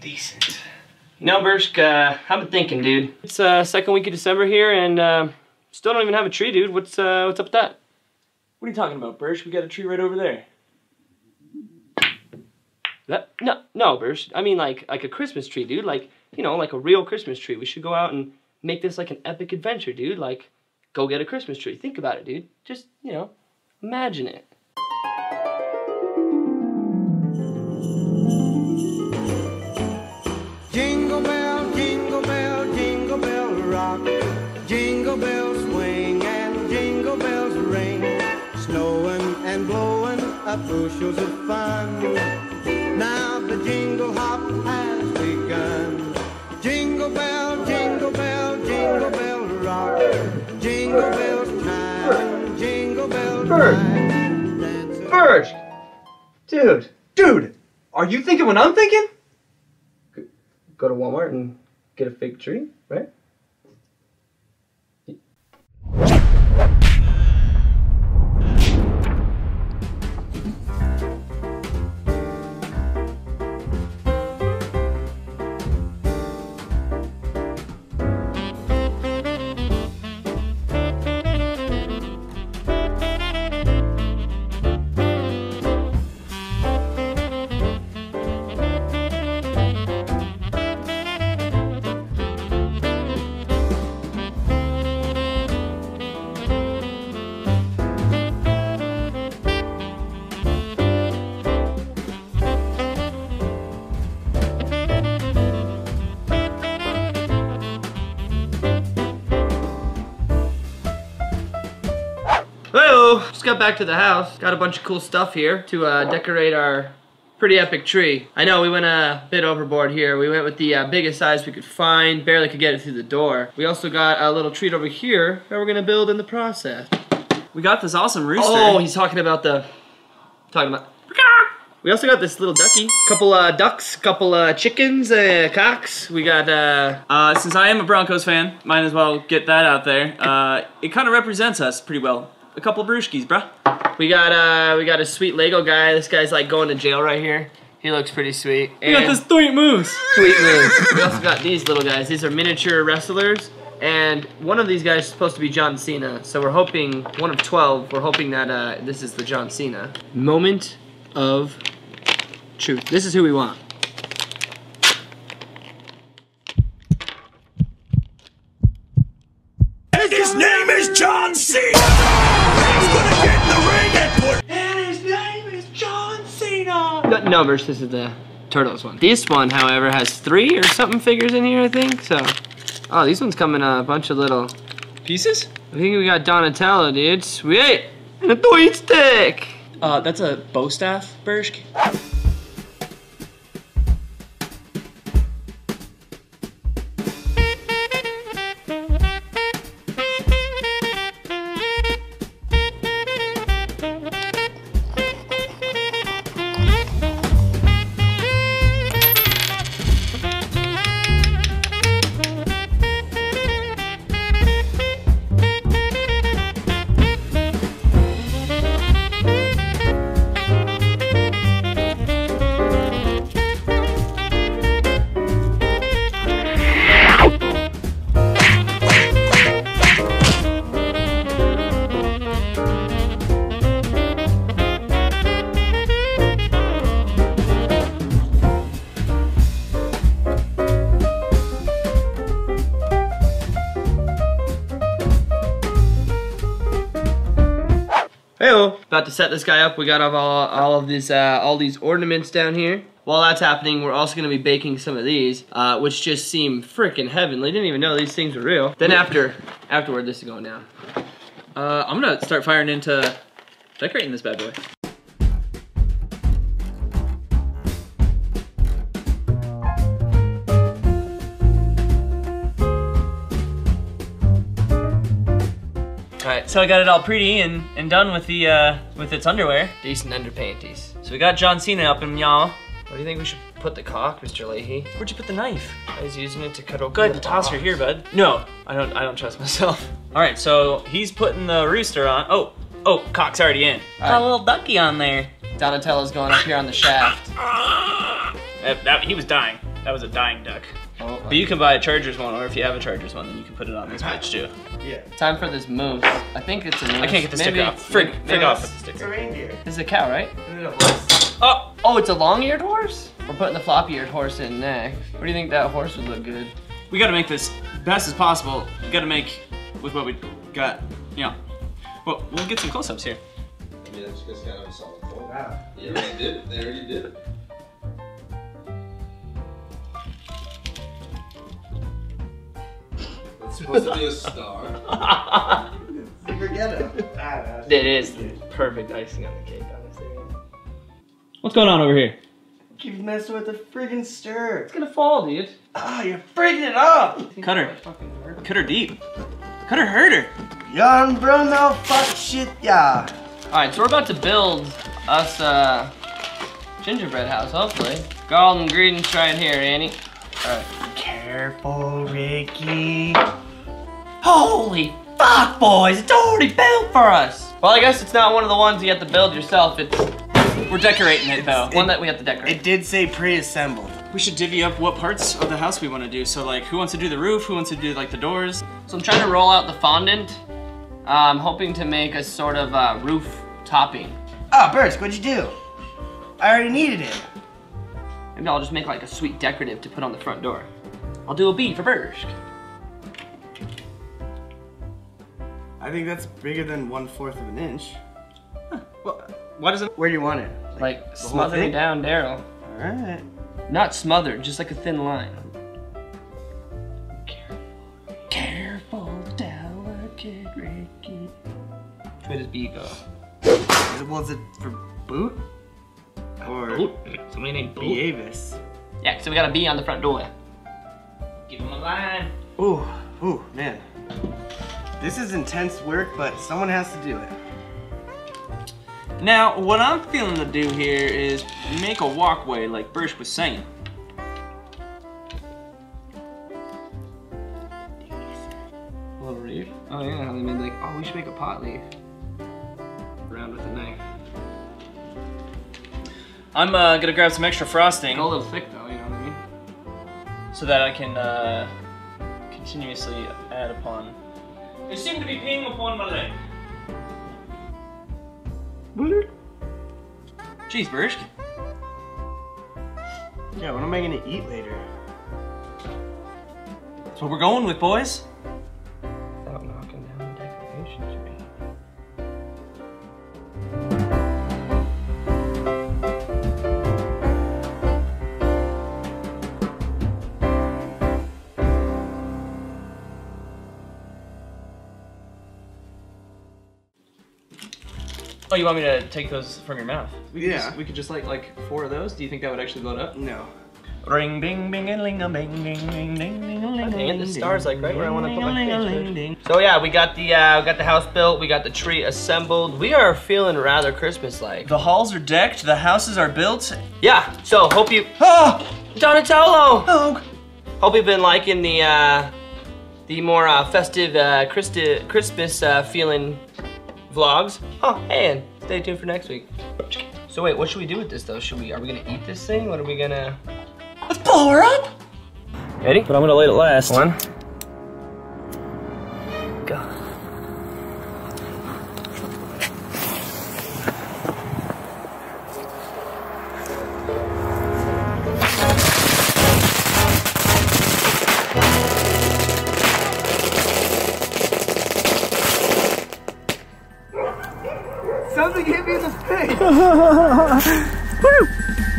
Decent. You know, uh, I've been thinking, dude. It's uh, second week of December here, and uh, still don't even have a tree, dude. What's uh, what's up with that? What are you talking about, Bersh? We got a tree right over there. That no, no, Bersh. I mean, like like a Christmas tree, dude. Like you know, like a real Christmas tree. We should go out and make this like an epic adventure, dude. Like, go get a Christmas tree. Think about it, dude. Just you know, imagine it. Up bushels of fun. Now the jingle hop has begun. Jingle bell, jingle bell, jingle bell rock. Jingle bells time, jingle bell time. Dancing- Bershk, dude, Dude, are you thinking what I'm thinking? go to Walmart and get a fake tree, right? Just got back to the house. Got a bunch of cool stuff here to uh, decorate our pretty epic tree. I know we went a bit overboard here. We went with the uh, biggest size we could find. Barely could get it through the door. We also got a little treat over here that we're gonna build in the process. We got this awesome rooster. Oh, he's talking about the... Talking about... We also got this little ducky. Couple uh, ducks, couple uh, chickens, uh, cocks. We got uh, Uh, since I am a Broncos fan, might as well get that out there. Uh, it kind of represents us pretty well. A couple brewskis, bruh. we got uh, we got a sweet Lego guy. This guy's like going to jail right here. He looks pretty sweet. We got And- this Doink Moose. Sweet moves. we also got these little guys. These are miniature wrestlers. And one of these guys is supposed to be John Cena. So we're hoping, one of 12, we're hoping that uh, this is the John Cena. Moment of truth. This is who we want. His name is John Cena! No, no, this is the Turtles one. This one, however, has three or something figures in here, I think. So, oh, these ones come in a bunch of little. Pieces? I think we got Donatello, dude. Sweet! And a toy stick! Uh, that's a bow staff, Bershk. About to set this guy up. We got all, all of these uh, all these ornaments down here. While that's happening, we're also gonna be baking some of these, uh, which just seem freaking heavenly. Didn't even know these things were real. Then after, afterward, this is going down. Uh, I'm gonna start firing into decorating this bad boy. So I got it all pretty and, and done with the uh, with its underwear. Decent underpanties. So we got John Cena up in y'all. What do you think we should put the cock, Mr. Leahy? Where'd you put the knife? I was using it to cut open Go ahead the and toss her here, bud. No, I don't I don't trust myself. Alright, so he's putting the rooster on. Oh, Oh, cock's already in. Got a little ducky on there. Donatello's going up here on the shaft. That, that- he was dying. That was a dying duck. Oh, But you can buy a Chargers one, or if you have a Chargers one, then you can put it on this bitch too. Yeah. Time for this moose. I think it's a moose. I can't get the Maybe- sticker off. Frig, maybe- frig maybe off it's- with the It's a sticker. reindeer. It's a cow, right? Isn't it a horse? Oh, Oh, it's a long-eared horse? We're putting the floppy-eared horse in next. What do you think that horse would look good? we gotta make this best as possible. We gotta make with what we got. You know. Well, we'll get some close-ups here. I mean, that's just kind of a solid point. Wow. They already did it. They already did supposed to be a star. Forget it. It is perfect icing on the cake, honestly. What's going on over here? Keep messing with the friggin' stir. It's gonna fall, dude. Ah, you're freaking it up. Cut her. Cut her deep. Cut her, hurt her. Young Bruno, fuck shit, yeah. Alright, so we're about to build us a gingerbread house, hopefully. Got all the ingredients right here, Annie. Alright. Careful, Ricky. Holy fuck, boys! It's already built for us! Well, I guess it's not one of the ones you have to build yourself. It's We're decorating it though. one that we have to decorate. It did say pre-assembled. We should divvy up what parts of the house we want to do. So like, who wants to do the roof? Who wants to do like the doors? So I'm trying to roll out the fondant. I'm hoping to make a sort of uh, roof topping. Oh, Burst, what'd you do? I already needed it. Maybe I'll just make like a sweet decorative to put on the front door. I'll do a B for Bershk. I think that's bigger than one fourth of an inch. Well, why does it? Where do you want it? Like whole smother me down, Daryl. Alright. Not smothered, just like a thin line. Careful, careful, delicate Ricky. Where does B go? Is it, well, is it for boot? Or Somebody named Boot. Beavis? Yeah, so we got a B on the front door. Give him a line. Ooh, ooh, man. This is intense work, but someone has to do it. Now, what I'm feeling to do here is make a walkway, like Birch was saying. A little reef. Oh yeah, they made like, oh, we should make a pot leaf. Round with a knife. I'm uh, gonna grab some extra frosting Go a little thick though, you know what I mean? so that I can uh, continuously add upon. They seem to be peeing upon my leg. Jeez, Birch. Yeah, what am I gonna eat later? That's what we're going with, boys. Oh, you want me to take those from your mouth? We Yeah. just, we could just like like four of those. Do you think that would actually load up? No. Ring ding ding a ling a bing ding ding ding ding a ling. Dang it, the star's like right where I want to put my Ding-a-ling-a-ling, face. So yeah, we got the uh, we got the house built. We got the tree assembled. We are feeling rather Christmas-like. The halls are decked. The houses are built. Yeah. So hope you, Oh, Donatello. oh. Hope you've been liking the uh, the more uh, festive uh, Christi- Christmas uh, feeling vlogs. Oh, and stay tuned for next week. So wait, what should we do with this though? Should we? Are we gonna eat this thing? What are we gonna? Let's blow her up. Ready? But I'm gonna let it last. One. Something hit me in the face!